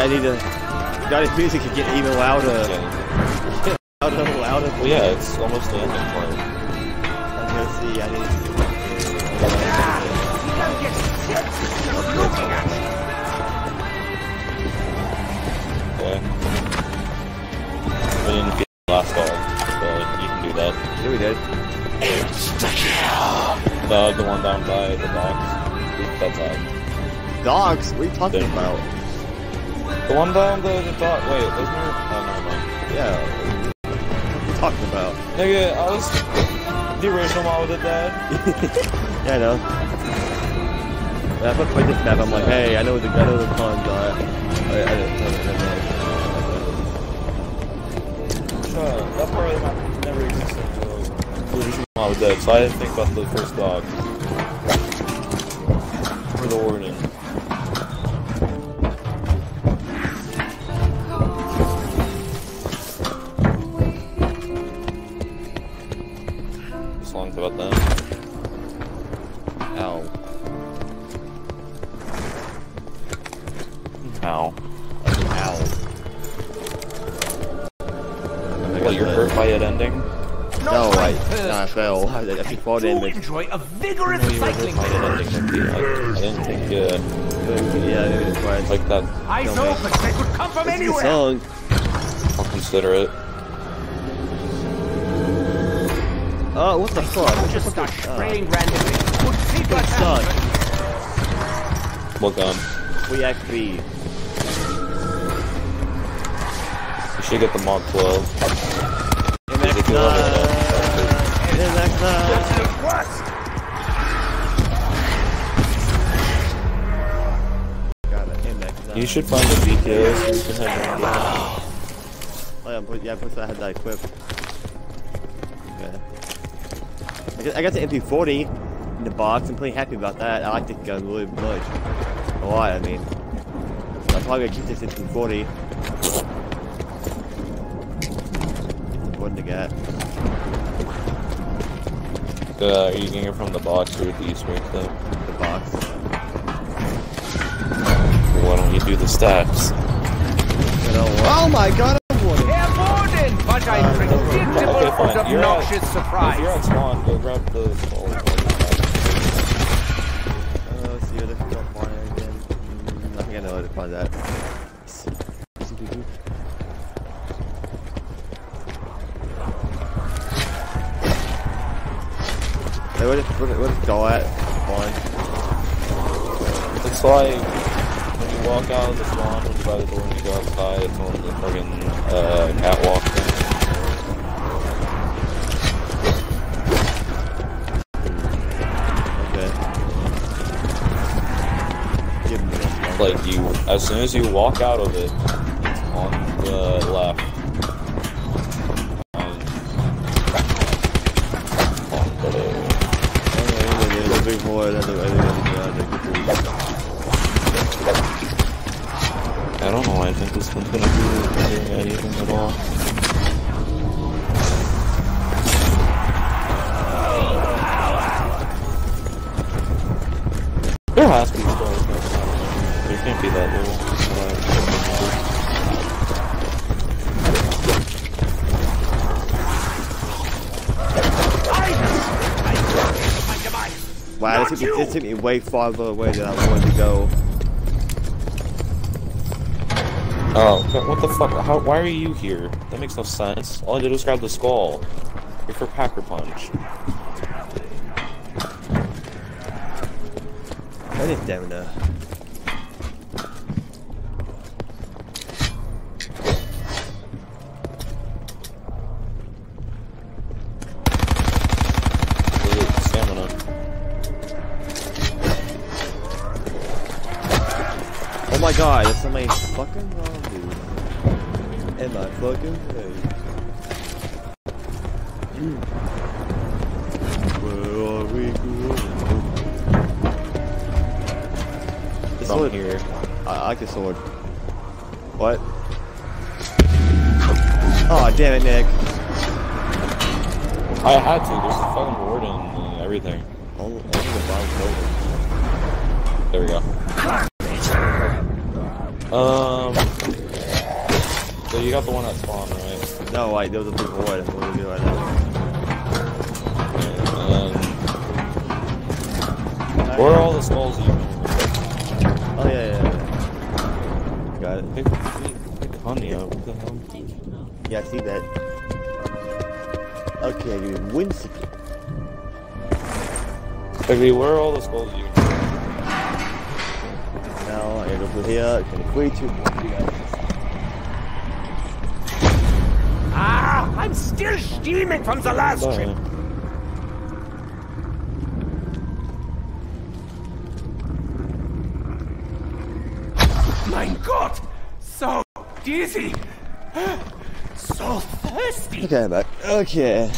I need to. Got his music to get even louder. Yeah. Louder, louder. Well, yeah, it's almost the ending part. Let's see, I need Okay. We didn't get the last dog, but you can do that. to. Yeah, we did. It's The, kill. the one down by the dogs. That's all. Dogs? What are you talking Didn't- about? The one down the, the dog. Wait, isn't there? Oh, never mind. Yeah. What are you talking about? Nigga, I was the original with the dad. Yeah, I know. When I put this map, I'm like, hey, I know the I know the cons are. I, I, didn't- I, didn't know. Shut up. That part of the map never existed until the original was dead, so I didn't think about the first dog. For the warden. 4 damage. enjoy a vigorous no, cycling I don't think, uh, yeah, it is quite like that. Eyes no, open, they could come from anywhere. Song. I'll consider it. Oh, what the fuck? I just start spraying uh, randomly. Would take us out. Well done. We act. You should get the Mark 12. Hey, Max, You should find the BKS so you can have your own Oh, yeah, put, yeah, put that, I had that equipped. Okay. I got, I got the MP40 in the box. I'm pretty happy about that. I like the gun really much. A lot, I mean. So I'm probably gonna keep this MP40. It's important to get. Uh, are you getting it from the box or the East Wing Why don't you do the stats? You know, oh my god, I won it! Herr Warden! But I'm predictable Okay, but obnoxious at, If surprise. you're at Spawn, go grab the skull. Uh, let's see what I can find again. Mm, I think I know how to find that. Hey, it go at? Fine. It's like when you walk out of the Spawn, when you buy the door and you go outside, it's on the friggin' uh, catwalk thing. Okay. Give me that. Like you, as soon as you walk out of it, wow, this took, me, this took me way farther away than I wanted to go. Oh, what the fuck? How, why are you here? That makes no sense. All I did was grab the skull. You're for Pack-a-Punch. I didn't down there. God, there's somebody fucking wrong, dude. Am I fucking face? Where are we going? The sword. here. I, I like the sword. What? Oh damn it, Nick. I had to. There's a fucking warden and everything. All, all the. There we go. Um. So you got the one at spawn, right? No, wait, there was a big void. What are we doing right now? Where are all the skulls you Oh, yeah, yeah, yeah. Got it. Pick, pick, pick honey up. What the hell? Yeah, I see that. Okay, dude, Winston. Baby, where are all the skulls you Now, I gotta go here. It's gonna way too Ah, I'm still steaming from the last trip. Bye. Mein Gott! So dizzy! So thirsty! Okay, I'm back. Okay.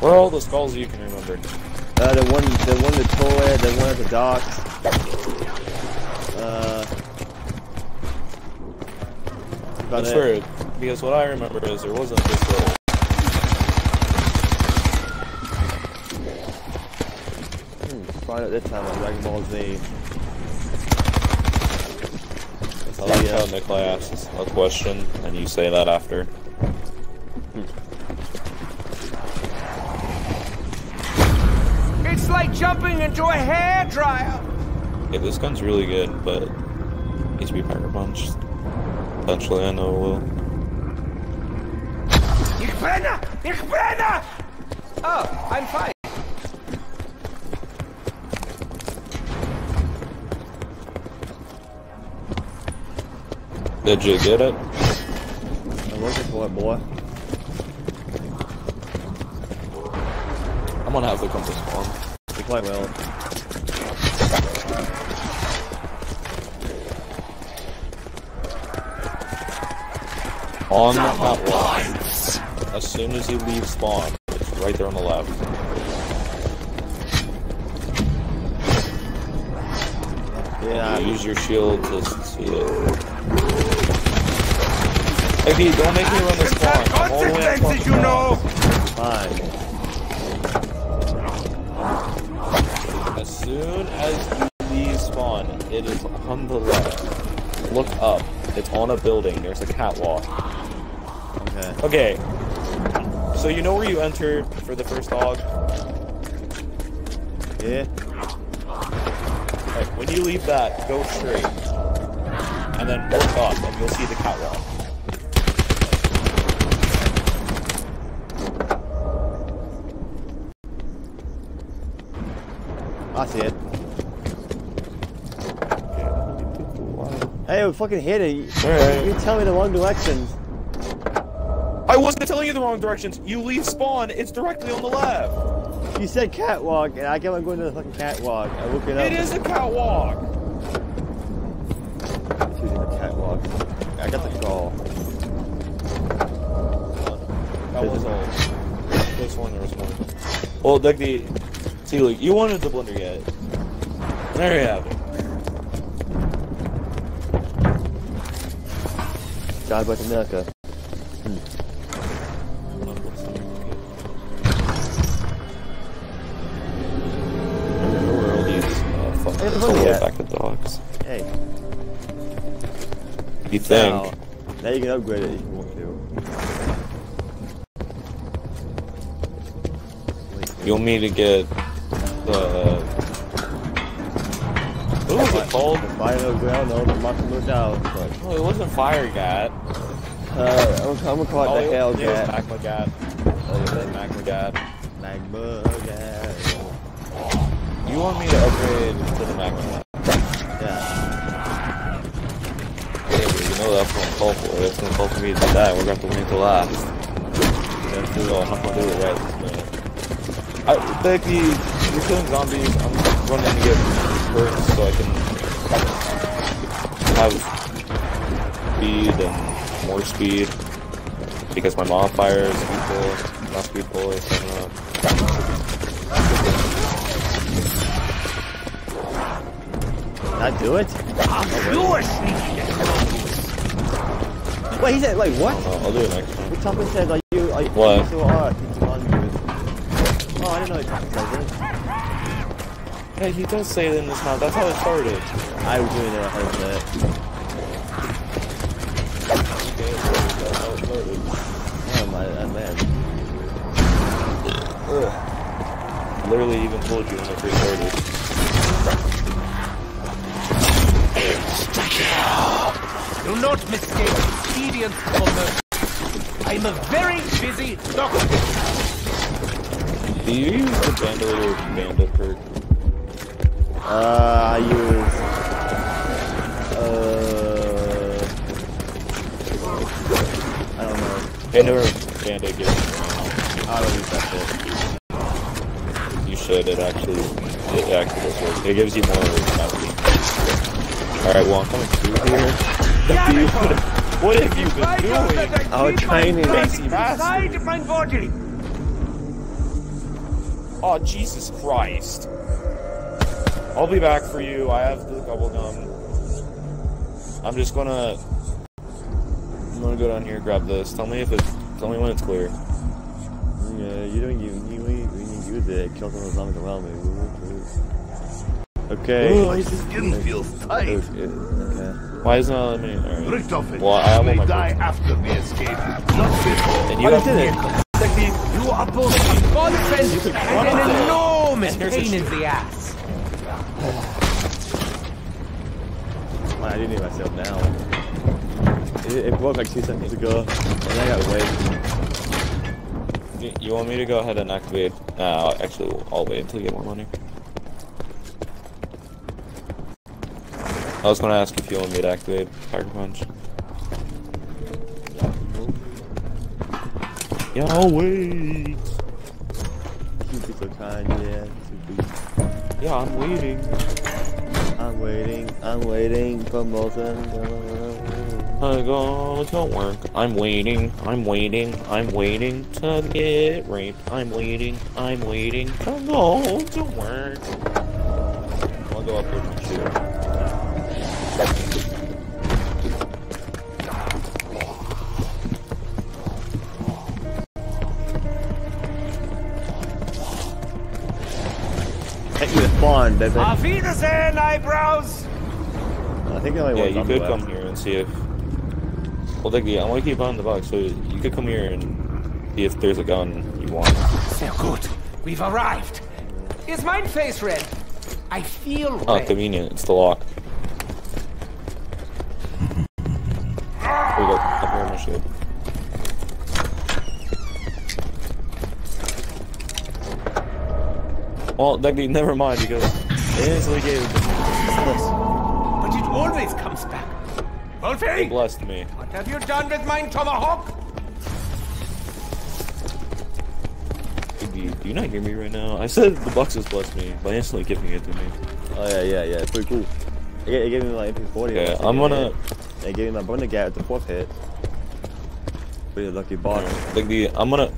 Where are all the skulls you can remember? Uh, the one, the one in the toilet, the one at the docks. Uh. About That's it. true. Because what I remember is there wasn't this little. Hmm, find out this time on Dragon Ball Z. I like Yeah. how Nikolai asks a question and you say that after. It's like jumping into a hairdryer! Okay, this gun's really good, but it needs to be power punched. Eventually, I know oh it will. Ich brenne! Ich brenne! Oh, I'm fine. Did you get it? I'm looking for it, boy. I'm gonna have to come to spawn. You quite well. On the catwalk. As soon as you leave spawn, it's right there on the left. Yeah, Use your shield to see it. Hey Pete, don't make me run this spawn. I'm all the way up Consequences, you know! fine. As soon as you leave spawn, it is on the left. Look up. It's on a building. There's a catwalk. Okay. Okay. So you know where you enter for the first dog? Yeah. Right, when you leave that, go straight. And then look up and you'll see the catwalk. I see it. Hey, we fucking hit it. You, you tell me the wrong directions. I wasn't telling you the wrong directions. You leave spawn, it's directly on the left. You said catwalk, and I kept on going to the fucking catwalk. I looked it up. It is a catwalk. Choosing the catwalk. I got the call. That was all. This one, there was one. Well, Doug, the see, look, you wanted the blender yet. There you have it. God bless America. Think? Now, now you can upgrade it if you want to. You want me to get the what was it called? The fire no ground, no, the moved out. Oh, it wasn't Fire Gat. uh, I'm, I'm gonna call it Oh, the it was Cat. Magma Gat. Oh, was Magma Gat. Magma Cat. You want me to upgrade to the Magma call for it. It's gonna call for me to do that. We're gonna have to wait until last. That's do it. I'm not gonna do it right this minute. I, Becky, you're killing zombies. I'm running to get perks so I can have speed and more speed because my modifier is equal, not equal or something up. Can I do it? You're sneaky. Wait, he said, wait, what? I don't know. I'll do it next time. What Thompson said, are you, are you What? you still are, 200. Oh, I didn't know he talked president. Yeah, he does say it in this map. That's how it started. I was doing it 100%. That's how it started. Oh, my, uh, man. Ugh. Literally even told you when it first started. Do not mistake expedience for mercy. I'm a very busy doctor. Do you use the bandit or bandit perk? Uh, I use. Uh. I don't know. Bandit or bandit gives you I don't use that shit. You should. It actually, it actually does work. It gives you more bounty. Alright, well, I'm coming through here. Damn it, What have- you been I know that doing? I keep training. my body inside my body. Oh, Jesus Christ. I'll be back for you. I have the bubble gum. I'm just gonna. I'm gonna go down here, grab this. Tell me if it's. Tell me when it's clear. Yeah, you don't use you when you, when you use it, it kills all the zombies around me. Okay. Oh, Skin feels tight. Okay. Okay. Why is it not letting me? Alright. Richtofen Well, I am on may my die first. after the escape. Not before. And you have you did it. You are both nonsense and an enormous pain in the ass. Man, I didn't need myself now. It, it broke like two seconds ago, and I got wait. You- You want me to go ahead and activate? Uh, actually, I'll wait until you get more money. I was gonna ask if you want me to activate Fire Punch. Yeah, I'll wait. Two people kind, yeah. Yeah, I'm waiting. I'm waiting, I'm waiting for Molten. I go to work. I'm waiting. I'm waiting. I'm waiting to get raped. I'm waiting. I'm waiting to go to work. I'll go up with Take you to spawn, baby. Auf Wiedersehen, eyebrows. I think the only Yeah, you zombie could left. come here and see if. Well, Diggy, I want to keep on the box, so you could come here and see if there's a gun you want. Sehr gut. We've arrived. Is my face red? I feel Oh, red. convenient. It's the lock. Oh, well, Diggy, never mind because it instantly gave it But it always comes back. It Wolfie, blessed me. what have you done with my tomahawk? Diggy, do you not hear me right now? I said the box has blessed me by instantly giving it to me. Oh yeah, yeah, yeah. It's pretty cool. It, it gave me my MP40. Yeah, last I'm gonna. hit. It gave me my Blundergat at the fourth hit. Pretty lucky bottom. Diggy, I'm gonna.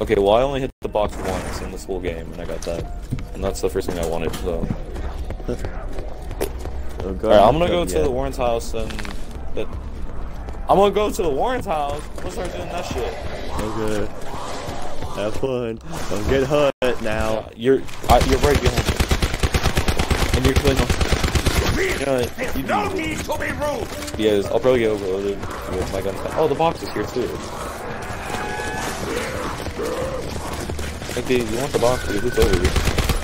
Okay, well, I only hit the box once in this whole game, and I got that. And that's the first thing I wanted, so. Oh, God. Alright, I'm gonna go to Yeah. the Warden's house and. That, I'm gonna go to the Warden's house. We'll start doing that shit. Okay. Have fun. Don't get hurt now. Uh, you're uh, you're right behind me. And you're clean. You know, what? you No do- need to be rude. Yes, I'll probably get overloaded with my gun. Oh, the box is here too. Okay, you want the box? Dude, it's over.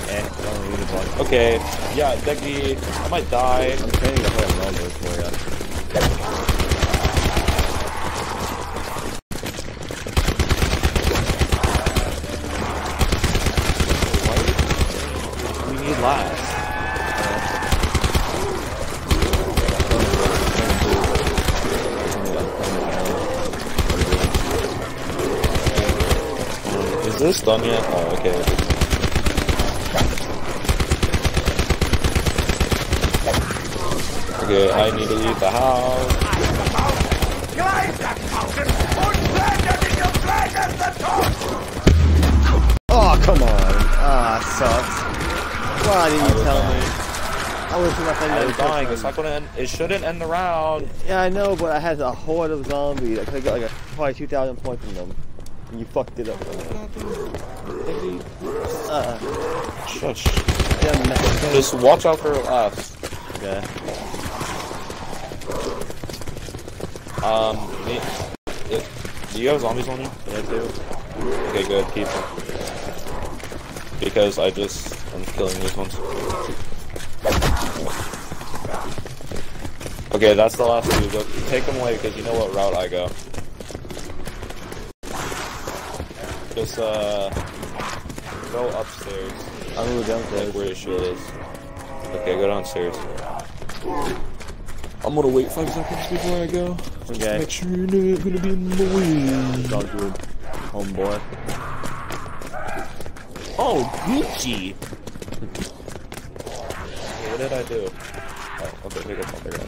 Eh, I don't need a box. Okay, yeah, Decky, I might die. I'm training to play Rumble for ya. We need last. Is this done yet? Oh, okay. Okay, I need to leave the house. Climb that mountain und werde in your flag as the top. Oh, come on. Ah, sucks. Why didn't you tell dying. me? I was nothing. I was dying. It's not gonna end. It shouldn't end the round. Yeah, I know, but I had a horde of zombies. I could have got like a, probably 2,000 points from them. And you fucked it up. Uh, Shush. yeah. Just watch out for laughs. Okay. Um, me, it, do you have zombies on you? Yeah, too. Okay, good. Keep them. Because I just I'm killing these ones. Okay, that's the last two. Go, take them away because you know what route I go. Just uh, go upstairs. I'm gonna go Like downstairs. where your shield is. Okay, go downstairs. I'm gonna wait five seconds before I go. Okay. Make sure you're not gonna be in the way. Dog good. Homeboy. Oh, Gucci! what did I do? Oh, okay, pick up, pick up.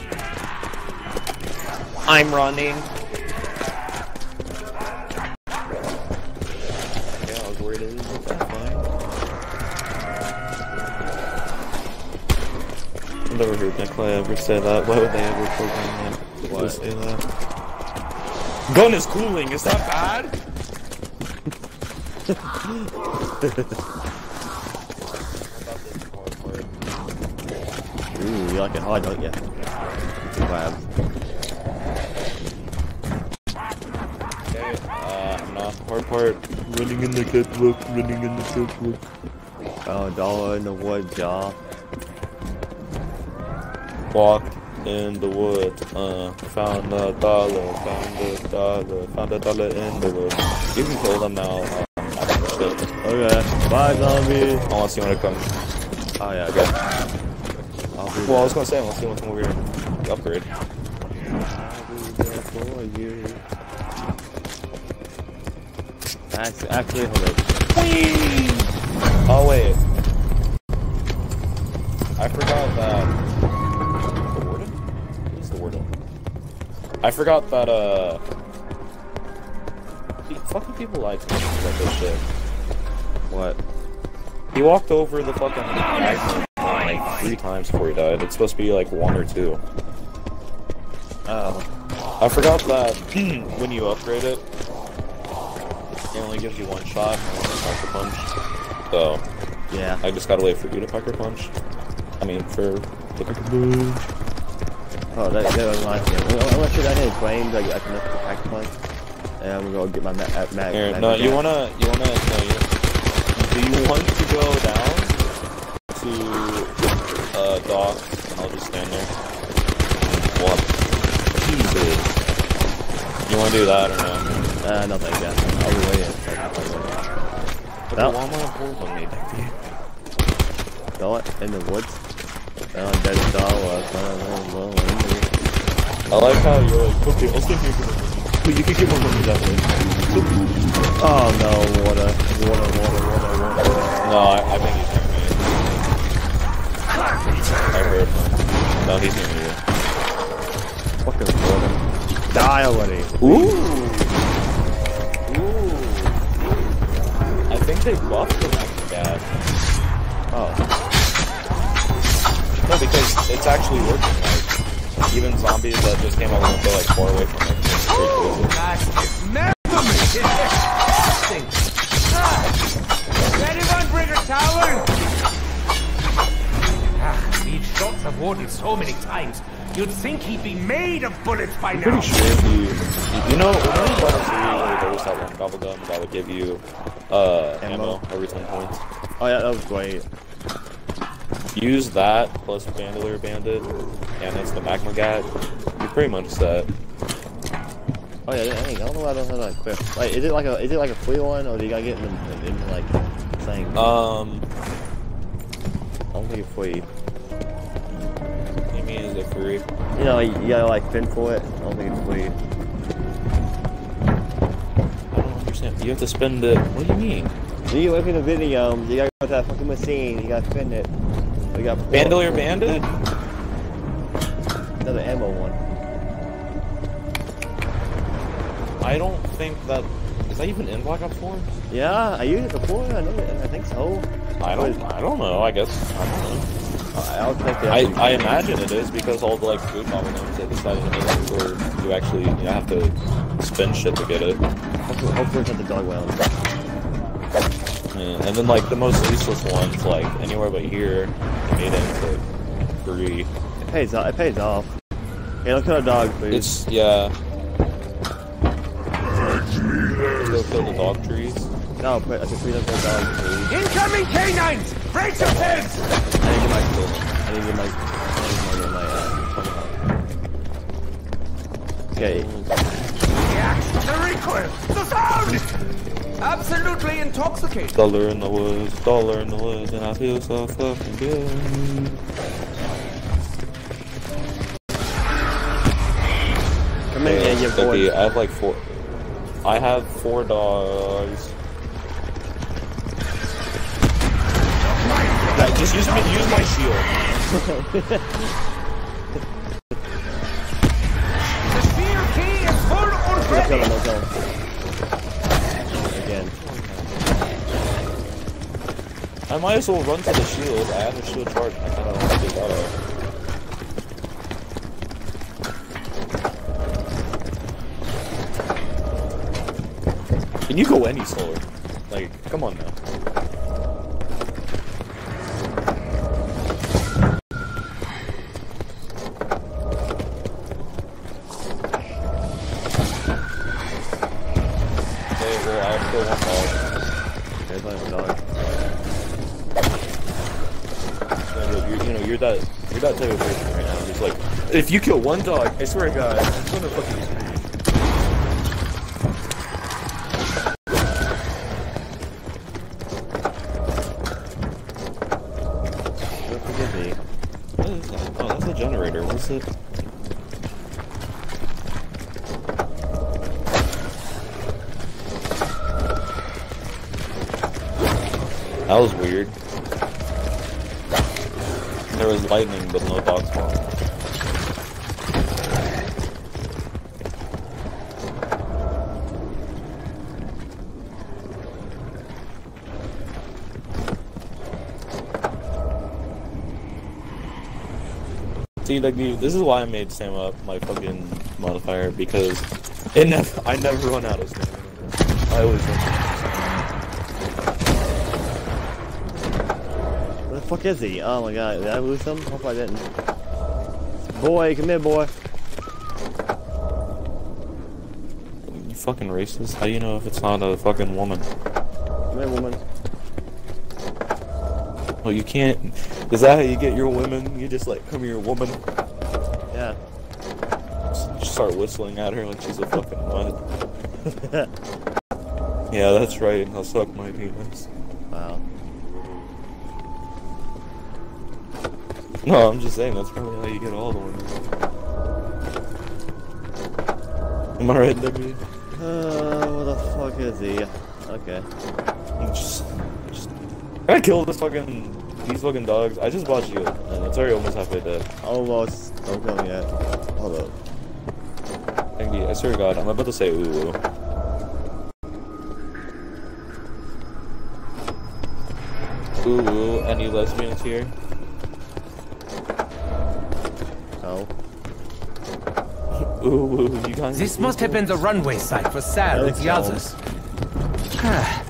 I'm running. Never heard Nikolai ever say that. Why would they ever program that? What? To say that? Gun is cooling, is that bad? Ooh, you like it hard, don't you? Wow. Okay, uh, I'm not hard part. Running in the catwalk, running in the catwalk. Oh, dollar in the wood jaw. In the woods, uh, found a dollar, found a dollar, found a dollar in the woods. You can kill them now, um. Okay. Bye, zombie. You want to come. Oh, yeah, Okay. I'll be Well, I was gonna say, you want to come over here and upgrade. there for you. Actually, actually, hold up. Oh, wait. I forgot that. I forgot that, uh. Fucking people lie to me about this shit. What? He walked over the fucking magnet like three times before he died. It's supposed to be like one or two. Oh. I forgot that when you upgrade it, it only gives you one shot and one Pack-a-Punch. So, Yeah. I just gotta wait for you to Pack-a-Punch. I mean, for the Pack-a-Punch. Oh, that, that reminds me. I'm gonna shoot that in flames. I, I can lift the pack punch. And I'm gonna go get my ma- uh, mag. Here, mag- no, mag- you wanna, you wanna, no, you, do you want to go down to, uh, dock, and I'll just stand there? What? Jesus. You wanna do that or no? Uh, no, thank you. I'll be waiting. Put No. the hold on me. Go it in the woods. Found Wars. Oh, I like how you're like, okay, I'll stay here for. But you can get more money that way. Oh no, water, water, water, water, water. No, I, I think he's near me. I heard him. No, he's near you. Fucking water. Die already. Ooh! Ooh! I think they buffed the next guy. Oh, because it's actually working. Like, even zombies that just came out of the window like far away from it. it's pretty cool. That's dismemberment! Disgusting! Ah! Anyone bring a towel? Ah, these shots have worn so many times. You'd think he'd be made of bullets by now. Pretty sure if you, you know, remember Battle 3 where there was that one GobbleGum that would give you, uh, ammo, Ammo. every 10 points? oh yeah, that was great. Use that plus Bandolier Bandit, and it's the Magma Gat. You're pretty much set. Oh yeah, dang, I don't know why I don't have that equipped. Like, is it like a, is it like a free one, or do you gotta get in the, in the like thing? Um, I don't think it's free. what do you mean is it free? You know, like, you gotta like fin for it. I don't think it's free. I don't understand. You have to spend it. What do you mean? You look at the video, you gotta go to that fucking machine, you gotta spin it. You got Bandolier Bandit? Another ammo one. I don't think that. Is that even in Black Ops 4? Yeah, I used it before, I know I think so. I don't. I don't know. I guess. I don't know. I, I. I, I imagine it is because all the like food problems they decided to make it where you actually you have to spend shit to get it. Hopefully, hopefully it's not the dog whale. Yeah, and then like the most useless ones, like anywhere but here, I made it for free. It pays off. It pays off. Hey, look at our dog, please. It's yeah. Go kill the dog trees. no, put, I said please look at our dog, please. Incoming canines! Brace yourselves! I didn't get my, I didn't get my, I didn't get my, uh, Okay, The axe, the recoil, the sound! Absolutely intoxicating. Dollar in the woods, dollar in the woods, and I feel so fucking good. come in and you're bored. I have like four. I have four dogs. Yeah, just use me. Use my shield. I might as well run to the shield. I have a shield charge. I kind of want to take that out. Can you go any slower? Like, come on now. If you kill one dog, I swear to God, I'm gonna fucking. Oh, that's a generator. It? That was weird. There was lightning, but no dog spawn. See, like, dude, this is why I made Sam up my fucking modifier because it never, I never run out of stamina. I always run. Where the fuck is he? Oh my god, did I lose him? Hope I didn't. Boy, come here, boy. You fucking racist. How do you know if it's not a fucking woman? Come here, woman. Well, you can't. Is that how you get your women? You just like, come here, woman. Yeah. Just start whistling at her like she's a fucking what? yeah, that's right. I'll suck my penis. Wow. No, I'm just saying that's probably how you get all the women. Am I right, Debbie? Uh, where the fuck is he? Okay. Just, just. I kill this fucking these fucking dogs. I just bought shield, and it's already almost halfway dead. Almost. Oh, don't kill me yet. Hold up. Andy, I swear to God, I'm about to say ooh. ooh. Ooh, ooh, any lesbians here? No. Ooh, ooh, you guys. This must have been the runway site for Sal I and the others. Ah.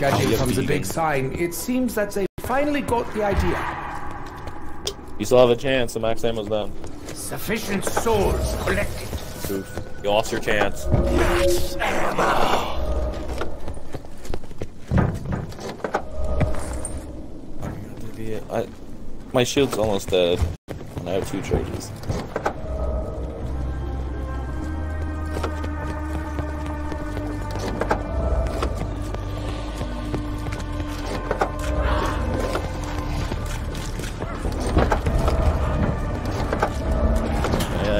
Judging from the big sign, it seems that they finally got the idea. You still have a chance. The max ammo's done. Sufficient souls collected. Oof. You lost your chance. Max I, my shield's almost dead, and I have two charges.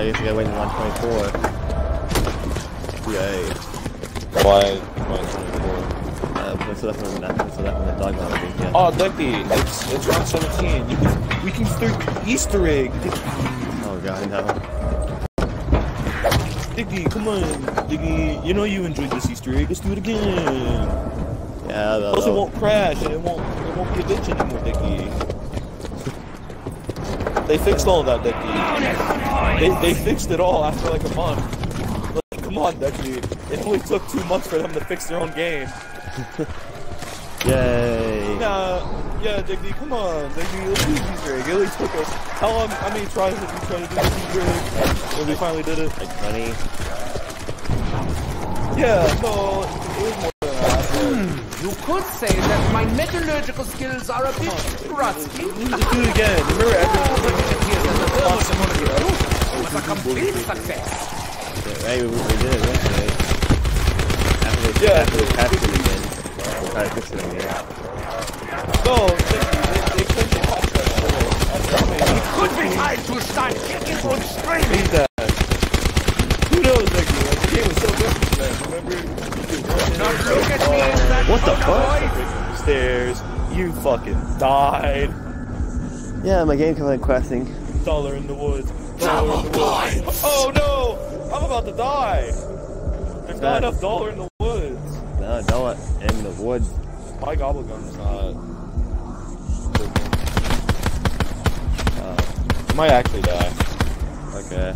I guess I gotta wait until 124. Yay. Why? Why 24? Uh, what's left from that? What's left from the dog? Yeah. Oh, Decky, it's it's round 17. You can, we can start Easter egg. Oh god, no. Diggy, come on, Diggy. You know you enjoyed this Easter egg. Let's do it again. Yeah, the, Plus, it won't crash and it won't it won't be a bitch anymore, Diggy. They fixed all of that, Diggy. They they fixed it all after like a month. Like, come on, Dexy. It only took two months for them to fix their own game. Yay. Nah, yeah, Digby, come on, Digby, let's do Easter egg. It only took us, how long, how many tries did we try to do this Easter egg when we finally did it? Like 20. Yeah, no, it was more than that. You could say that my metallurgical skills are a bit rusty. Let's do it again. Remember everyone was like, It that the thermal was a complete success. Right, we, we did it yesterday. After they, Yeah. after they patched it again. We'll try to fix it again. no, they, they couldn't patch that shit. That's Could be time to start kicking and screaming. Hate that. Who knows, Digby? Like, the game was so different then. Remember? What the fuck? stairs. You fucking died. Yeah, my game coming questing. Dollar in the woods. Dollar in the woods. Oh no! I'm about to die. There's not enough dollar in the woods. No, don't in the woods. My GobbleGum's not. Uh, I might actually die. Okay.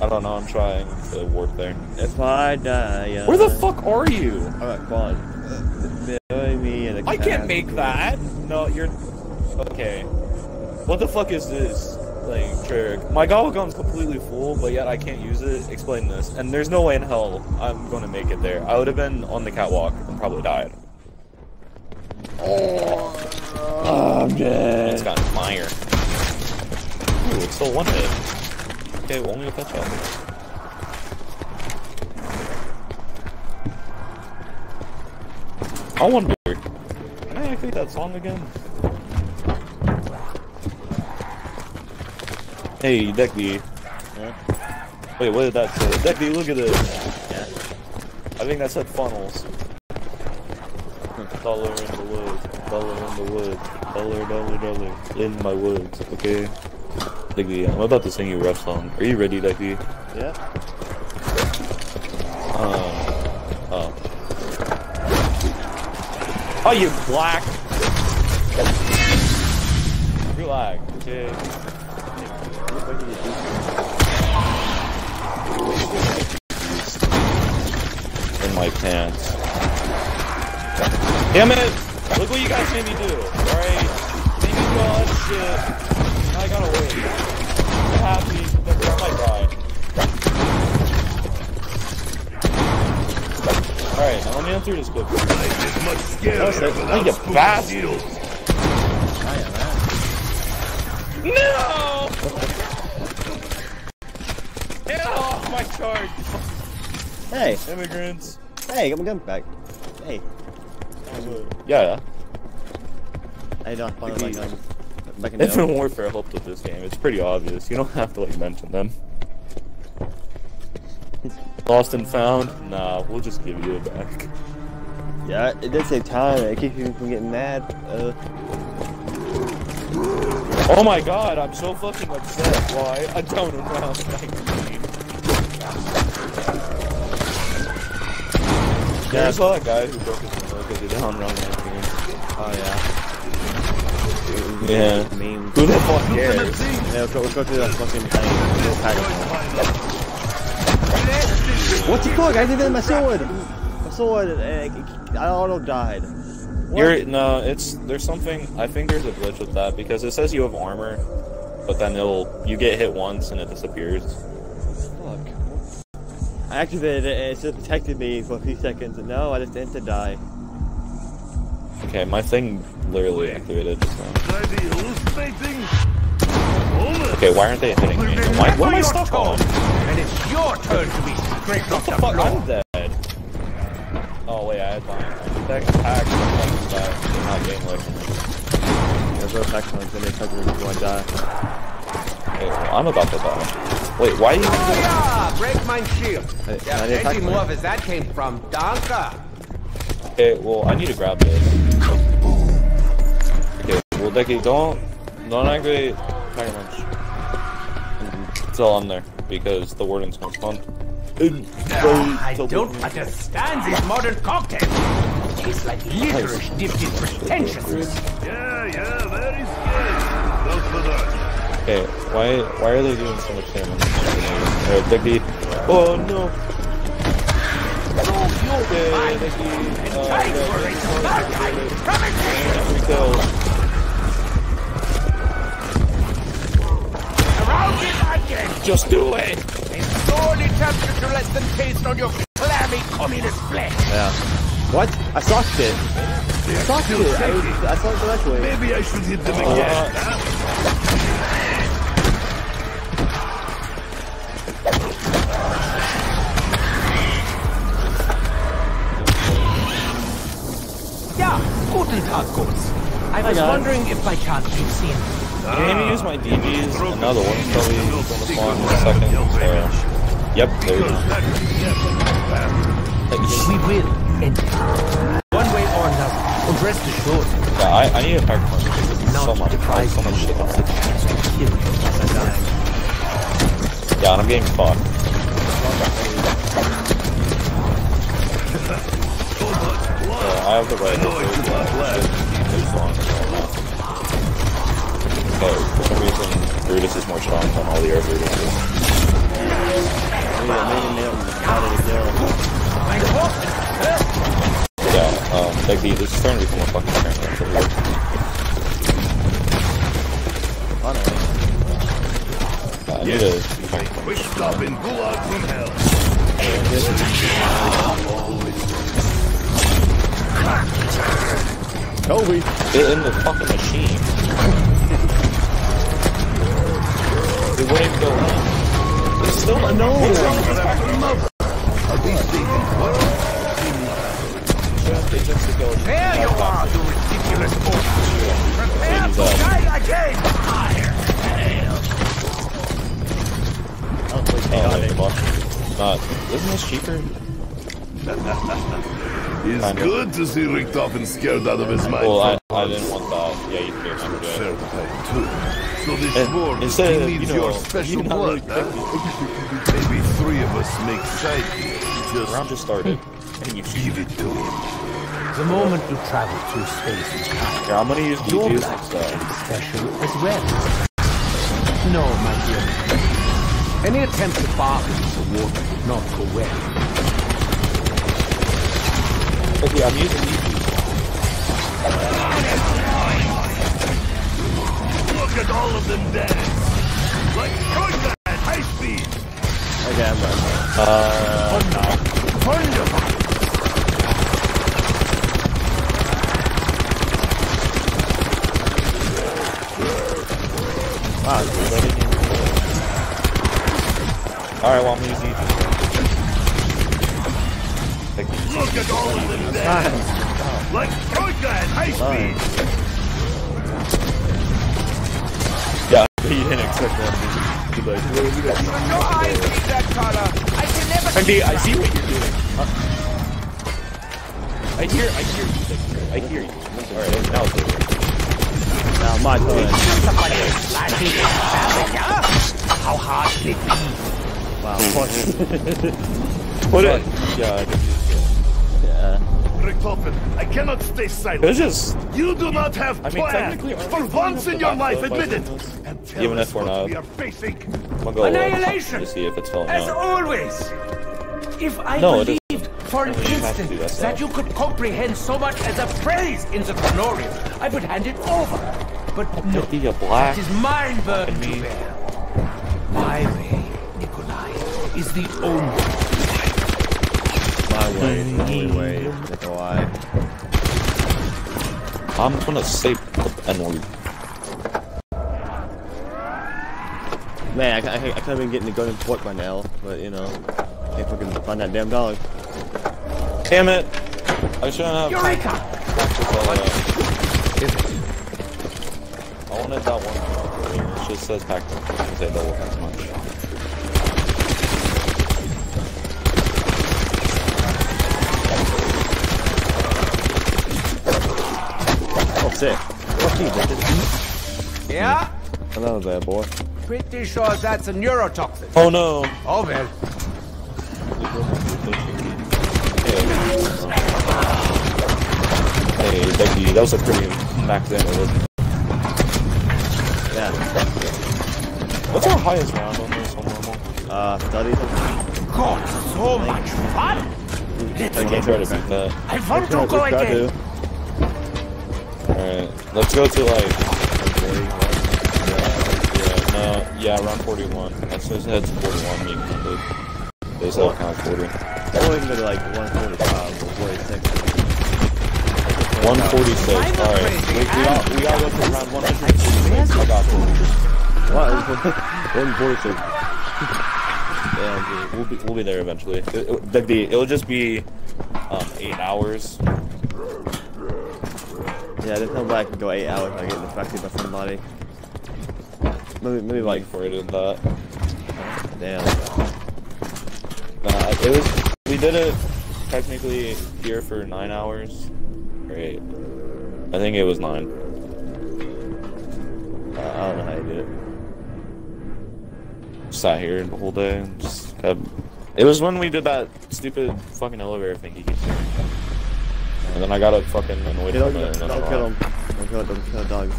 I don't know. I'm trying to work there. If I die, uh, Where the fuck are you? Alright, come on. Bury me in a I can't make that. No, you're. Okay. What the fuck is this? Like, trick. My GobbleGum's completely full, but yet I can't use it. Explain this. And there's no way in hell I'm gonna make it there. I would have been on the catwalk and probably died. Oh, I'm dead. It's got fire. Ooh, it's still one hit. Okay, a touch up. I wonder. Can I activate that song again? Hey, Deckby. Wait, what did that say? Deckby, look at this. I think that said funnels. Dollar in the woods, dollar in the woods, dollar, dollar, dollar in my woods. Okay. I'm about to sing you a rap song. Are you ready, Deckby? Yeah. Um. Oh. Oh, you black. Relax, okay. In my pants. Damn it! Look what you guys made me do, alright? Made me do all that shit. Now I gotta wait. Let me enter this quick. Life is much scarier Oh, without you spooky bastard. No! Get off my charge! Hey, Immigrants. hey, get my gun back. Hey, Yeah, I don't find my gun. Back Infinite. Warfare helped with this game. It's pretty obvious. You don't have to like mention them. Lost and found? Nah, we'll just give you it back. Yeah, it did save time. It keeps you from getting mad. Uh, Oh my god, I'm so fucking upset. Why? In round 19. Yeah, I saw that guy who broke his window because he down round 19. oh yeah. Yeah. Meme. Who the fuck cares? Yeah, let's go, let's go through that fucking thing. Little the fuck? What's he called? I did it in my sword. My sword. Uh, I auto died. What? You're no, it's there's something. I think there's a glitch with that because it says you have armor, but then it'll you get hit once and it disappears. Fuck. I activated it and it just protected me for a few seconds. And no, I just instant die. Okay, my thing literally activated just now. Okay, why aren't they hitting me? Why, what am I stuck on? And it's your turn to be scraped off the Fuck, floor. I'm dead. Oh wait, I had mine. That pack comes back. They're not getting away from me. There's no pack points and they touch me before I die. Okay, well, I'm about to die. Wait, why are you? Oh yeah, break my shield. Hey, Yeah, I need a plenty more point. as that came from Danka. Okay, well, I need to grab this. Okay, well, Decky, don't, don't activate Tiger Punch until I'm there, because the wording's gonna spawn. I don't understand these modern cocktails. Tastes like licorice dipped in pretentiousness. Yeah, yeah, very scary. Those for that. Okay, why, why are they doing so much damage? Uh, Decky, oh no. Okay, thank. Uh, Time yeah, for thank it. you. Bad guy, come and see it. Three kills. Around it again. Just do it! I'm sorely tempted to let them taste on your clammy communist flesh. Yeah. What? I sucked it. I sucked it. I, I saw it directly. Maybe I should hit them again. huh? Ja, guten Tag, Ghost. I was guys. wondering if by chance you've seen Can you use my DBs? Another one probably going to spawn in a second. So, yep, there you go. We will end it. One way or another. And rest assured, Yeah, I, I need a pack punch. not So much, deprive so much shit. of the chance to kill you. Yeah, and I'm getting fucked. Uh, I have the right as But for some reason, Brutus is more strong than all the other kill. Yeah, um, like the, this is starting to become a fucking. Finally. Uh, I need stop in Gulag from hell. Kobe. get in the fucking machine. It wouldn't go in. It's still a no. Are these things? There you are, you ridiculous fool. Prepare to die again. That was like Oh, chaotic. fuck. Not. Isn't this cheaper? It's Kind of. good to see Richtofen scared out of his mind. Well, I, I didn't want that. Yeah, you can get it. Fair play, too. So this And war instead he of, you needs know, your special you blood, really huh? Maybe three of us make side here. Just Round just started. And you give it to him. The moment you travel through space and time, Yeah, I'm gonna use your DBs is special as well. No, my dear. Any attempt to bargain with the water would not go well. Okay, I'm using DBs. Look at all of them. Like Troika at high speed. Okay, I'm done. Uh, no. Wonderful. Wow, like- Alright, well, I'm gonna use DBs. Thank you. Look at all of them Like Troika at high speed. Yeah, didn't expect that to be like, No eyes that color. I can never I see what you're doing. I hear, I hear you. I hear you. Alright, now it's over. Now my turn. How hard can it be? Wow, fuck. Put it. Yeah, I can use yeah. Richtofen, I cannot stay silent. It's just, You do not have I mean, plan. For once in your life, admit it. And tell Even if we're not. we are facing. I'm gonna go Annihilation! to see if it's filling As out. always! If I No, believed for an I mean, you have to do instant that that you could comprehend so much as a phrase in the Kronorium, I would hand it over. But no, Be a black. it is mine burden to bear. My way, Nikolai, is the only My way, the only way, Nikolai. I'm gonna save the N word. Man, I, I, I could have been getting to go to port by now, but you know, can't fucking find that damn dog. Damn it! I shouldn't have. Eureka! practiced all that. Is uh, it? I wanted that one. It just says pack. It doesn't say double as much. Oh, sick. Fuck you, bitches. Yeah? Hello there, boy. Pretty sure that's a neurotoxin. Oh no! Oh well. Hey, Becky, that was a pretty back then. It wasn't. Yeah. What's our highest round on this on normal? Uh, study. God, so much fun! Let's get try to beat that. I want to go again. To. Alright, let's go to like. Yeah, no, yeah, around 41. Let's just head to 41. Me and Kendall. They still count 40. I want to go to like 145 or 46. 146. Alright, we, we, got, we gotta go to around 146. I got this. What? 146. Yeah, dude, we'll be we'll be there eventually. It, it, the, the, it'll just be um eight hours. Yeah, there's no way I can go 8 hours if I get infected by somebody. Maybe, maybe Like for it that. damn. Nah, it was we did it technically here for nine hours. Great. I think it was nine. Uh, I don't know how you did it. Sat here the whole day. Just had, it was when we did that stupid fucking elevator thing. And then I got up fucking annoyed Hey, don't, from it. and don't, kill him. Don't kill, don't kill the dogs.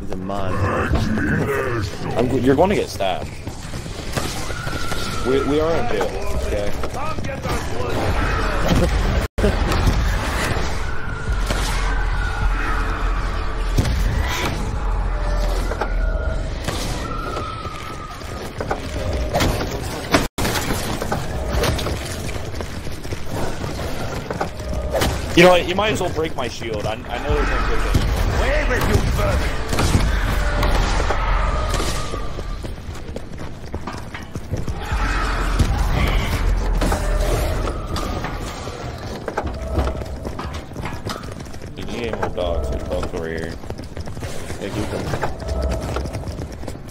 He's a mon. I'm, you're going to get stabbed. We, we are in jail, okay? You know what? You might as well break my shield. I, I know there's no good. Away with you, vermin. You more dogs. There's dogs over here. Yeah, keep them.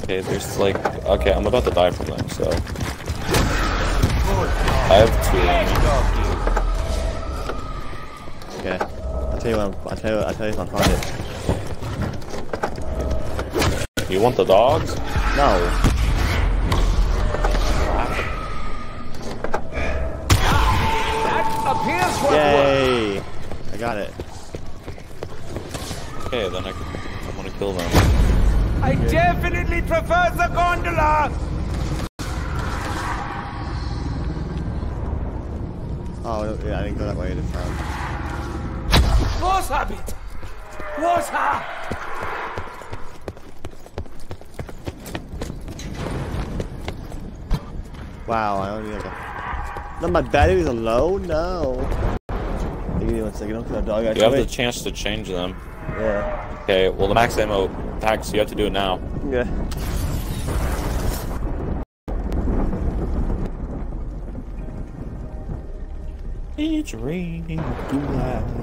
Okay, there's like... Okay, I'm about to die from them, so... I have two of them. Okay. I'll tell you when I'm, I'll tell you, I'll tell you if I find it. You want the dogs? No. That appears what Yay! I got it. Okay, then I can... I want to kill them. I definitely prefer the gondola. Oh, yeah, I didn't go that way this time. Water bit. Water. Wow, I only have a... No, my batteries are low? No. Give me one second, don't kill a dog You have the chance to change them. Yeah. Okay, well the max ammo packs, you have to do it now. Yeah. It's raining July. Oh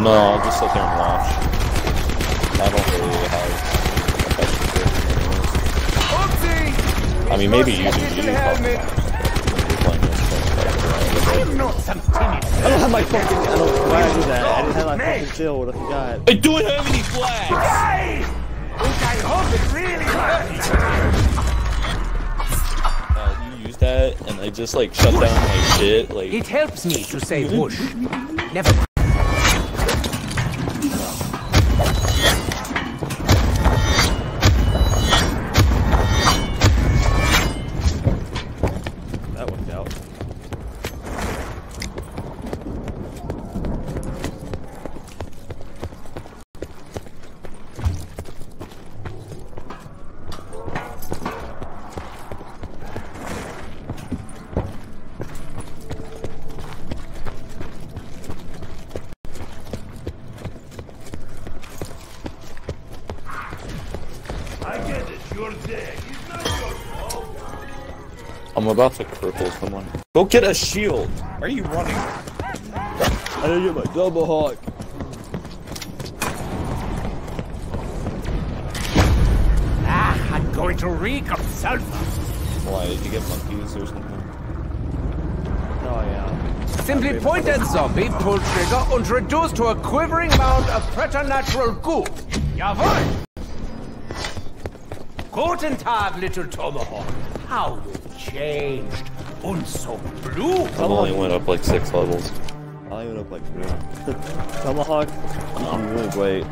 No, I'll just sit there and watch. I don't really have affection for him anyways. I mean, maybe you do. You not do little talk helmet. about You're playing this thing. I'm not some timid. I don't have my fucking. I don't. Why I do that? I didn't have my fucking shield. I forgot. I don't have any flags! Hey! I hope it really hurts. That, and they just like shut down my shit. Like, It helps me to say whoosh. Never about to cripple someone. Go get a shield. Why are you running? I didn't get my double hawk. Ah, I'm going to reek of sulfur. Why did you get monkeys or something? Oh yeah. Simply point at zombie, pull trigger, and reduce to a quivering mound of preternatural goo. Jawohl! Guten Tag, little tomahawk. How you've changed. And so blue. I've only went up like six levels. I don't even look like blue. Tomahawk, I'm really great.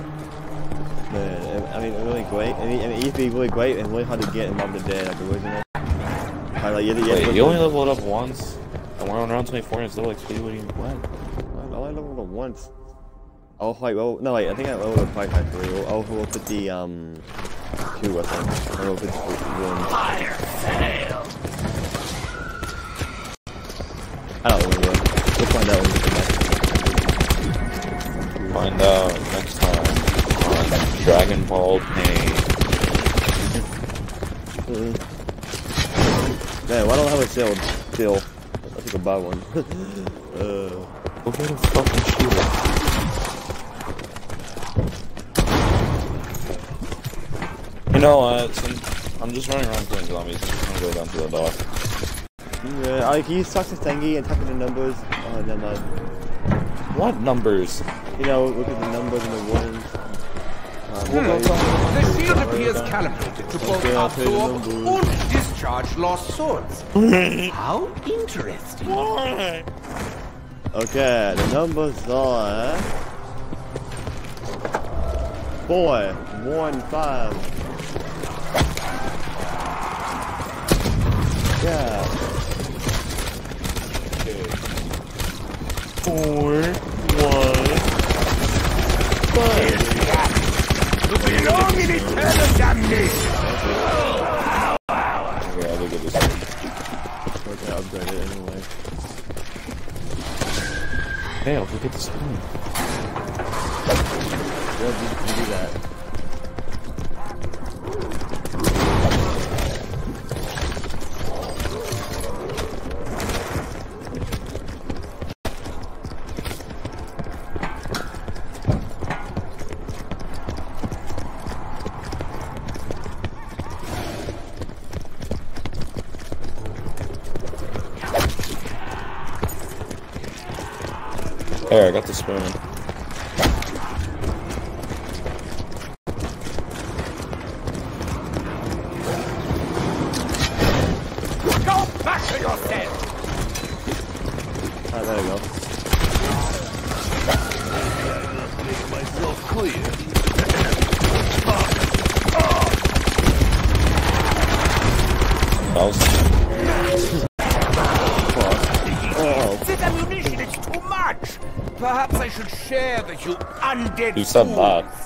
Man, I mean, really great. I mean, I mean, it used to be really great and really hard to get in Mob of the Dead, like original. I like, you, had to- you Wait, you only leveled up once? And we're on round 24 and it's still like speed. What do you what? I only leveled up once. Oh, wait, well, no, wait, I think I leveled up twice actually. Oh, level 50, um, two, I think. I level 51. Fire fail. I don't remember. We'll find out when we come back. Find out next time on Dragon Ball Pain. Man, why don't I have a shield? Still. I think I'll buy one. uh, Go get a fucking shield. Know what? Since I'm just running around killing zombies. I'm just gonna go down to the dock. yeah, I can use Toxic Tengi and type in the numbers. Oh, never mind. What numbers? You know, look at the numbers and the ones. Um, We'll go okay. talk- The shield appears calibrated to both Okay, I'll tell absorb the and discharge lost swords. How interesting. Okay, the numbers are four, one, five. Yeah. Four, one, five. You belong in eternal damnation. Okay, I'll go get this. Okay, upgrade it anyway. Hey, I'll go get the spoon. Yeah, you can do that. There, I got the spoon. Who said that?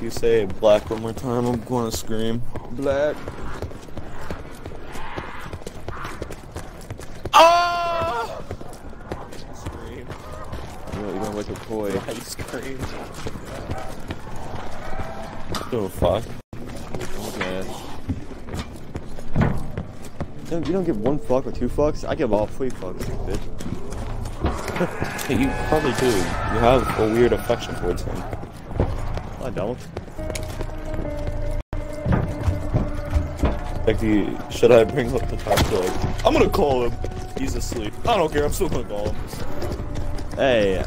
If you say black one more time, I'm gonna scream. Black. Ah! Scream. You know, you're gonna wake. I scream. Oh fuck. Okay. You don't, give one fuck or two fucks? I give all three fucks, bitch. You probably do. You have a weird affection towards him. I don't. Like, do you, should I bring up the top to like, I'm gonna call him. He's asleep. I don't care, I'm still gonna call him. Hey,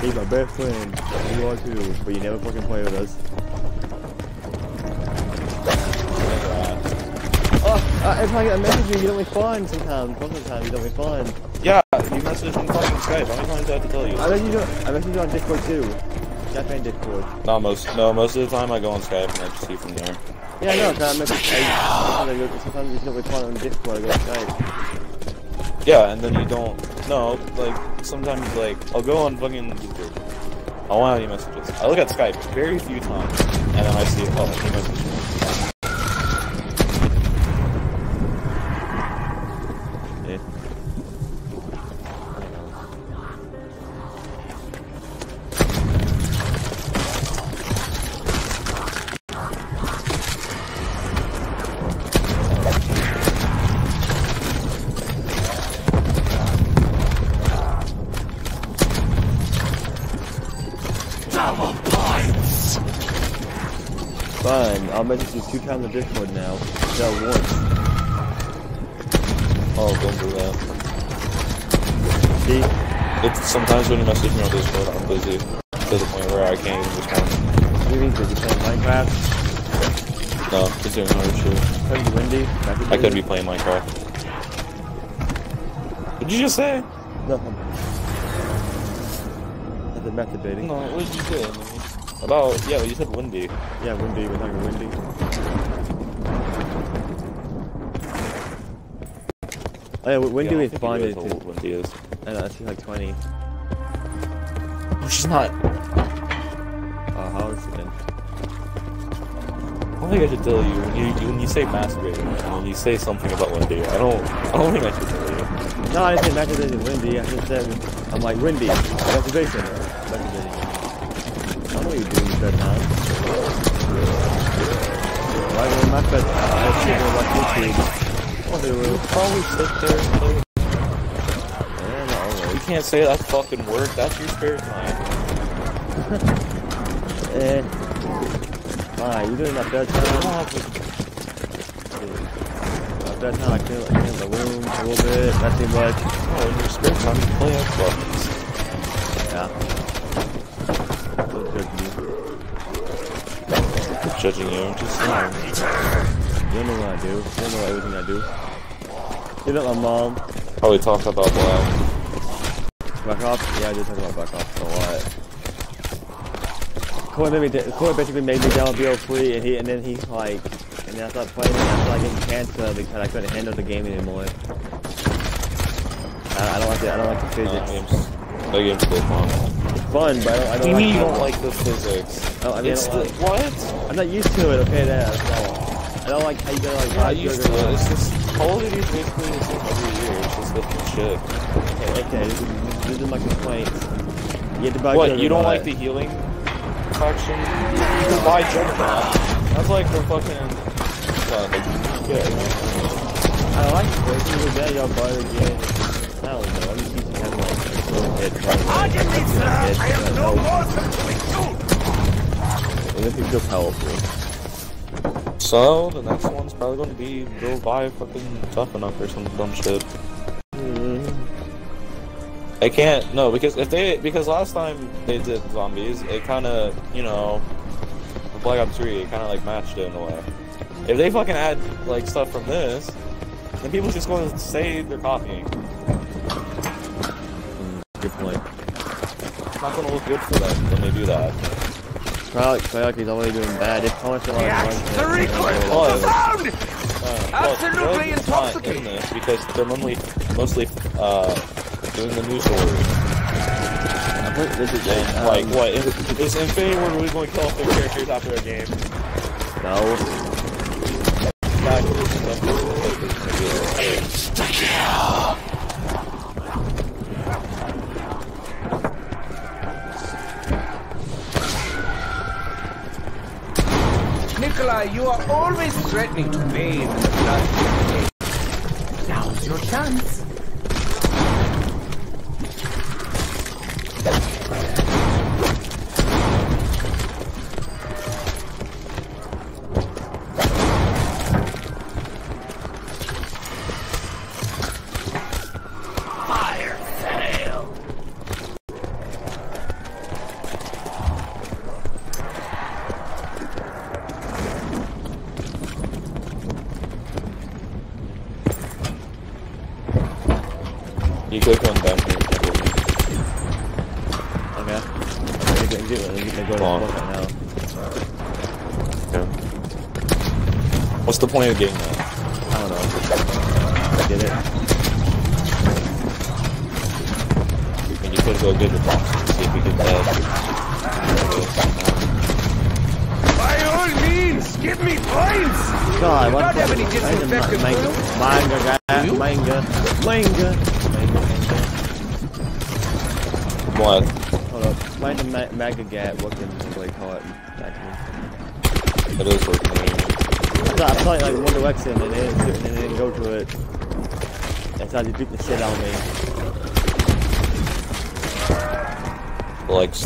he's my best friend. You are too, but you never fucking play with us. Oh, uh, every time I get a message you, you don't respond sometimes. Most of the time, you don't respond. Yeah, you messaged on fucking Skype. How many times do I have to tell you? I message you, I message you on Discord too. Skype and Discord. No, most no, most of the time I go on Skype and I just see from there. Yeah, no, cause I sometimes, I go, sometimes you don't respond on Discord, I go on Skype. Yeah, and then you don't. No, like sometimes like I'll go on fucking Discord. I want any messages. I look at Skype very few times, and then I see oh, he messaged two times on Discord now. Of once. Oh, don't do that. See? It's sometimes when you message me on Discord, I'm busy to the point where I can't even respond. What do you mean, busy playing Minecraft? No, just doing other shit. Could be windy? I could be playing Minecraft. What'd you just say? Nothing. Nothing method baiting. No, what did you say? About yeah, you said windy. Yeah, windy, we're talking windy. Oh yeah, w- windy Yeah, I is don't think fun. you It's, guys know what windy is. I know, it's like 20. Oh, she's not. Uh, how is it then? I don't think I should tell you when you when you say masturbating and when you say something about windy. I don't. I don't think I should tell you. No, I didn't say masturbation windy. I just said, I'm like, windy. Masturbation. Masturbating. I know what you do in your bedtime. Why go in my bedtime? I was thinking about YouTube. Oh, they will probably sit there and play. Yeah, not always. You can't say that fucking word. That's your spare time. Eh. Fine, you doing that don't have to- My bedtime, I clean, I clean the room a little bit. Not too much. Oh, in your spare time, you play Xbox. Yeah. Don't judge me. I'm judging you. I'm just saying. You don't know what I do. You don't know everything I do. You know my mom. Probably talk about Black. Back off? Yeah, I did talk about back off a lot. Corey made me. Corey basically made me download BO3, and he and then he like, and then I started playing, and I started getting cancer because I couldn't handle the game anymore. I, I don't like the. I don't like the physics. game's, that game's still fun. It's fun, but I don't. I don't like. you don't like the physics? Oh, I mean, I like- what? I'm not used to it. Okay, that. That's all. I don't like how you gotta like. You're not used to it. It's just Call of Duty is basically the same every year. It's just different shit. Okay, okay, this is, this is my complaint. You get to buy What? You don't Juggernaut. like the healing faction? You can buy Juggernaut. That's like the fucking. Uh, yeah. I like it, but if y'all buy it again. I don't know, I'm just used to having like a little head Pardon me, sir. I have no more. more than doing soon. And this is still powerful. So the next one's probably going to be go buy fucking tough enough or some dumb shit. Mm-hmm. They can't no because if they because last time they did zombies, it kind of you know, Black Ops Three, it kind of like matched it in a way. If they fucking add like stuff from this, then people just going to say they're copying. Mm, good point. It's not going to look good for them when they do that. Probably, probably he's already doing bad. If Thomas still The on axe, the recoil, Oh, the sound! Uh, Absolutely drugs is not in intoxicating. this because they're mostly mostly uh, doing the news story. I think this is And um, like what is, is Infinity Ward really going to kill off their characters after a game? No. Back to this stuff you are always threatening to bathe in the blood. Now's your chance.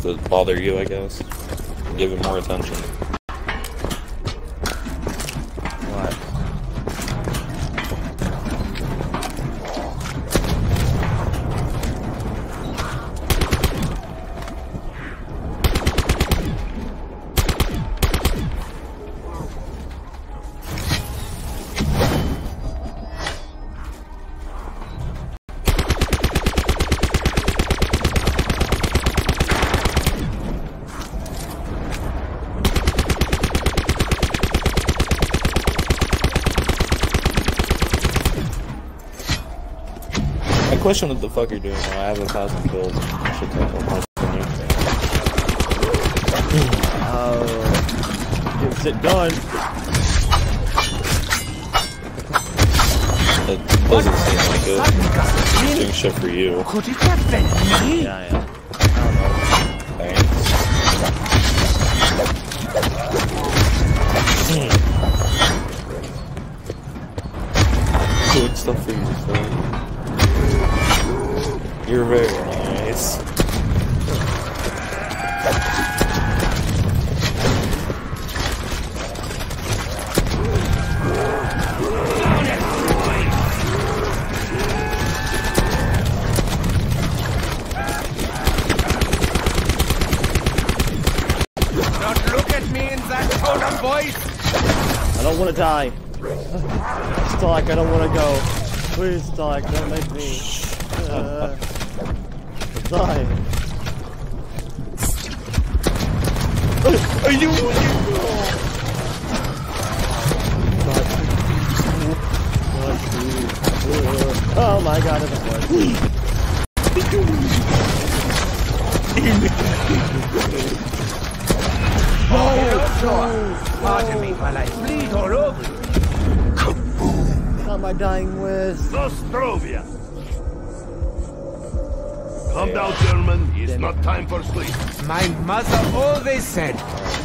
To bother you, I guess. Give it more attention. I question what the fuck you're doing now. I have a thousand kills. Shit, that's more than you. Oh, get shit done. It doesn't seem like it. Sudden gust of I'm doing shit for you. Could it have been me? Yeah, yeah. Me while I bleed all over. Not my dying wish. Nostrovia! Calm down, gentlemen. It's not time for sleep. My mother always said,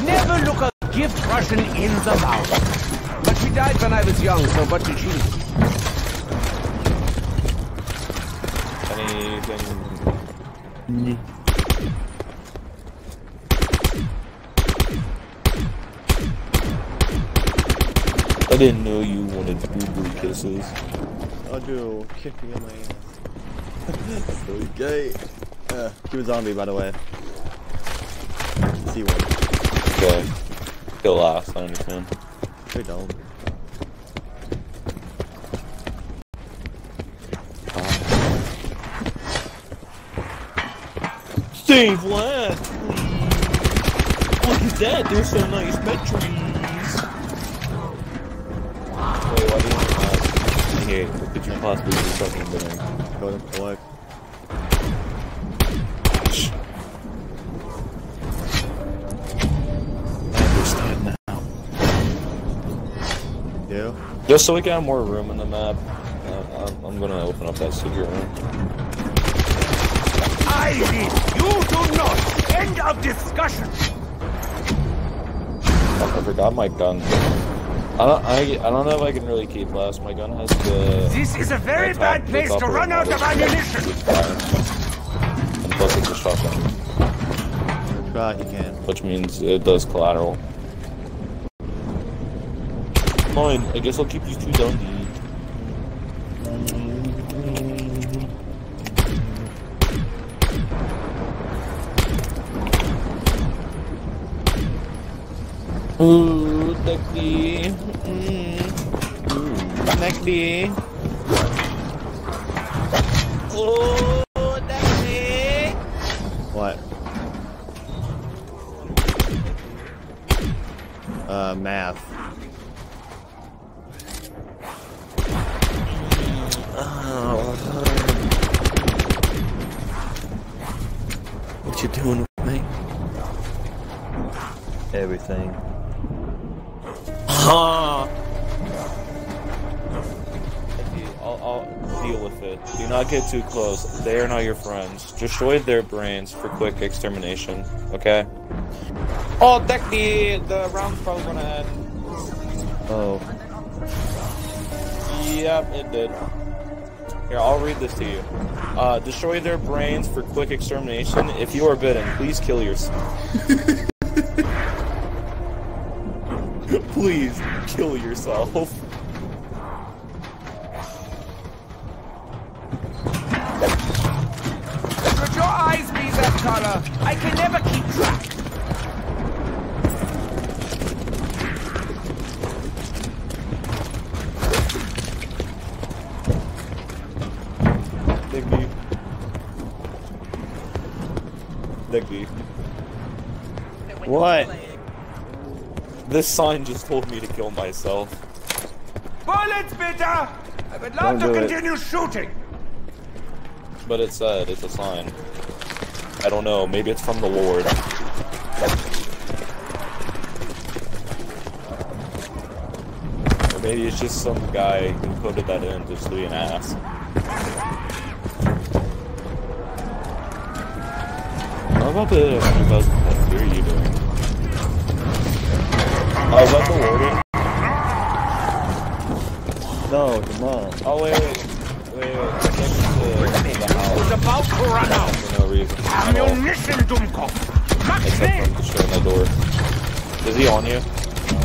never look a gift Russian in the mouth. But she died when I was young, so what did she? Anything? I didn't know you wanted boo-boo kisses. I do. Kick me in my ass. so gay. Uh, he was zombie, by the way. See one. Okay. Kill last, I understand. We don't. Steve Land! Look at that, there's some nice metrics! That? What could you possibly be fucking doing? Go and collect. Understand now. Yeah. Just so we can have more room in the map, uh, I'm- I'm gonna open up that secret room. I did. You do not. End of discussion. Fuck, I forgot my gun. I don't, I, I don't know if I can really keep last. My gun has the... This is a very attack bad place to run out of ammunition. And plus it's a shotgun, Try you can. which means it does collateral. Fine, I guess I'll keep these two down, dude. Ooh, Ducky. Mm. Ducky. Oh, Ducky. What? Uh, math. What you doing with me? Everything. Huh. I'll, I'll deal with it. Do not get too close. They are not your friends. Destroy their brains for quick extermination. Okay. Oh, deck the the round's probably gonna end. Oh. Yep, it did. Here, I'll read this to you. Uh, destroy their brains for quick extermination. If you are bitten, please kill yourself. please kill yourself. Be that? I can never keep track. Digby. Digby. What? This sign just told me to kill myself. Bullets, bitte! I would Don't love to do it. continue shooting. But it said, it's a sign. I don't know, maybe it's from the Lord. Or maybe it's just some guy who coded that in just to be an ass. How about the about what are you doing? Oh, is that the warden? No, come on. Oh wait, wait, wait, wait. Uh, it's house. Was about to run out. For no reason. at all. Ammunition, Dummkopf. Max Except from destroying the door. Is he on you? No.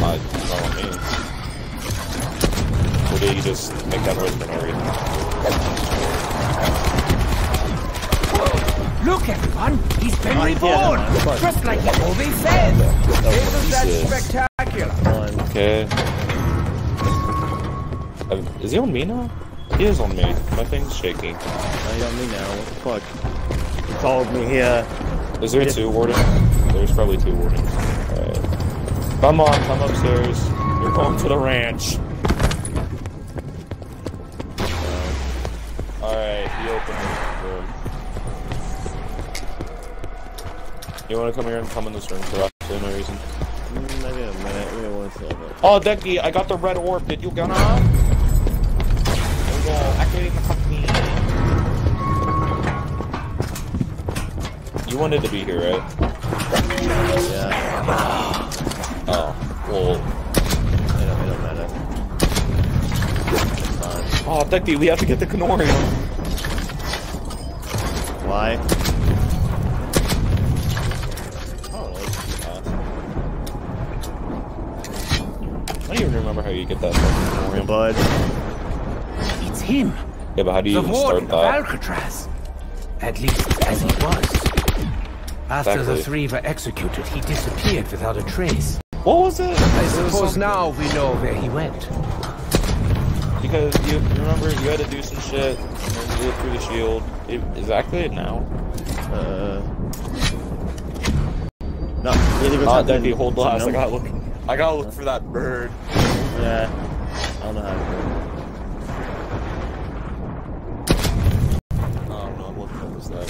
Not, not on me. Or did you just make that noise for no reason? Look, everyone. He's been Oh, reborn. never. Just like the movie says. Isn't that spectacular? One. Okay. Uh, Is he on me now? He is on me. My thing's shaking. You on me now. What the fuck? You called me here. Is there two wardens? There's probably two wardens. Alright. Come on, come upstairs. You're going to the ranch. Alright, he opened the room. You wanna come here and come in this room for absolutely no reason? Mm, I got a minute. One second. Oh, Decky, I got the red orb. Did you gonna? Go. Activating the fucking. You wanted to be here, right? Yeah. Oh, well. It don't, it don't matter. Oh, Decky, we have to get the Kronorium. Why? Oh, I don't even remember how you get that fucking Kronorium. Bud. It's him. Yeah, but how do you The even start of that? Alcatraz. At least as he was. After Exactly. the three were executed, he disappeared without a trace. What was it? I suppose something- now we know where he went. Because you, you remember you had to do some shit and you look through the shield. It, is that activated now? Uh. No, you need to go Ah, talk to Decky, hold some last. I gotta look. I gotta look for that bird. Yeah. I don't know how to do it. Oh no, what the fuck was that?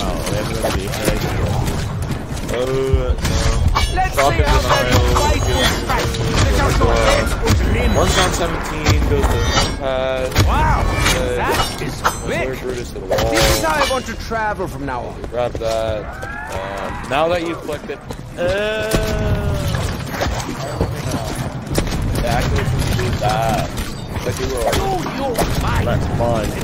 Oh, we have to go Oh, no. Let's see it, how denial. many fight you fight. Let out your heads with limbs. March down 17 goes to the pad. Wow, Good. that is quick. Brutus to the This is how I want to travel from now on. Grab that. Um, now that you've collected. Uh, the activation is that. Like you were already. Oh, you're mine. That's fun.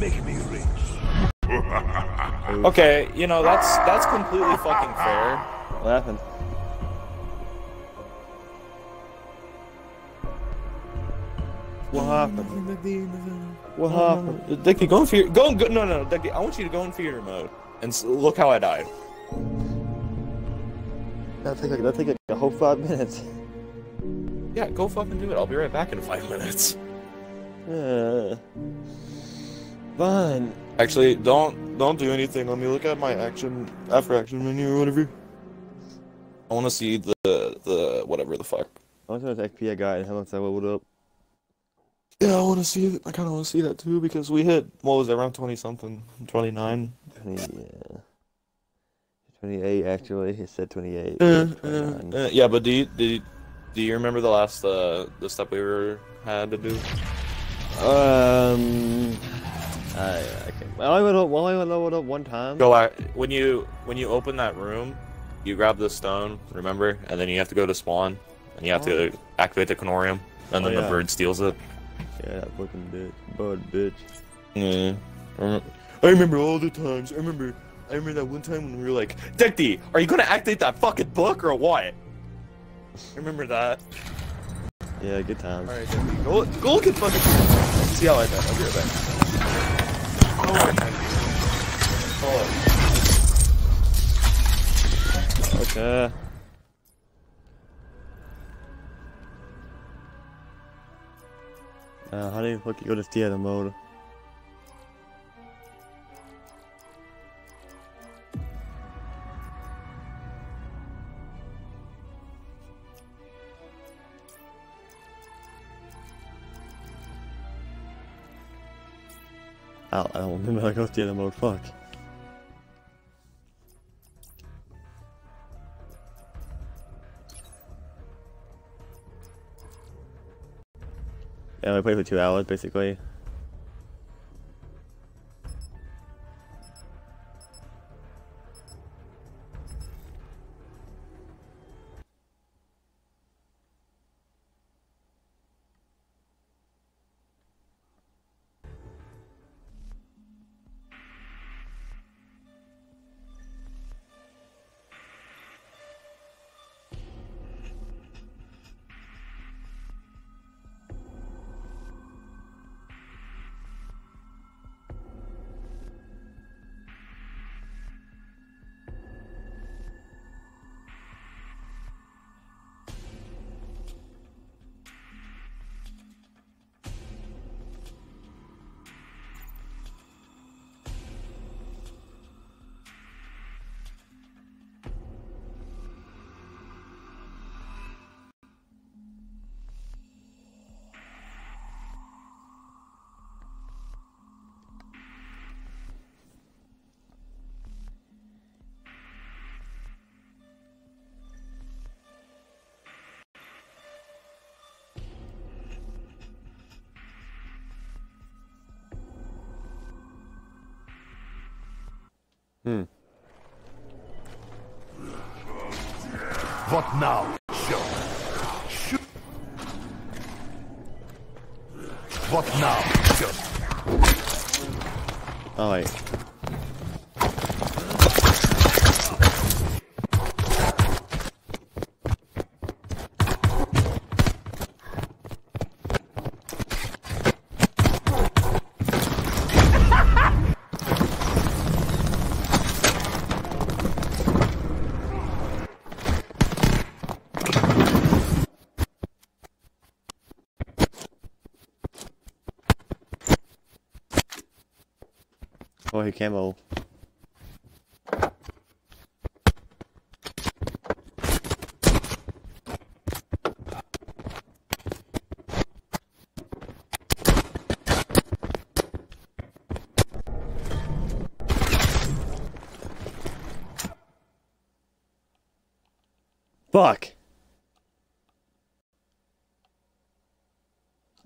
Make me rich. okay, you know, that's that's completely fucking fair. What happened? What happened? What happened? Dicky, go in fear. Go, go no, no, Dickie. I want you to go in fear mode and look how I died. That'll take like that'll take like a whole five minutes. Yeah, go fucking do it. I'll be right back in five minutes. Uh fine. Actually, don't don't do anything. Let me look at my action after action menu or whatever. I want to see the the whatever the fuck. I want to know XP I got and how much I leveled up. Yeah, I want to see. it. I kind of want to see that too because we hit what was it around twenty something, twenty nine. 20, yeah. 28 actually. It said 28. Uh, 29. uh, yeah, but do you, do you, do you remember the last uh the step we were had to do? Um, I, I can. I only went up. Well, I only leveled up one time. Go out when you when you open that room, you grab the stone, remember, and then you have to go to spawn, and you have to activate the Kronorium, and Oh, then yeah. the bird steals it. Yeah, that fucking bitch, bud, bitch. Yeah. Uh, I remember all the times. I remember. I remember that one time when we were like, Dekti, are you gonna activate that fucking book or what? I remember that. Yeah, good times. Alright, Dekti, go, go look at fucking. See how I did. I'll be right back. Hold on, Dekti. Hold on. Okay. Uh, how do you fucking go to theater mode? I don't, remember how to go to theater mode, fuck. Yeah, we played for two hours basically. What now? Shoot. What now? Oh wait. Oh, he camo. Fuck!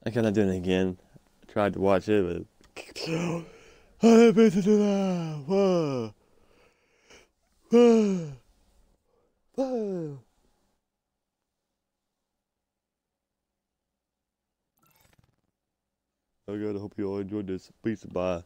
I cannot do it again. I tried to watch it, but Whoa. Whoa. Oh I hope you all enjoyed this. Peace, and bye.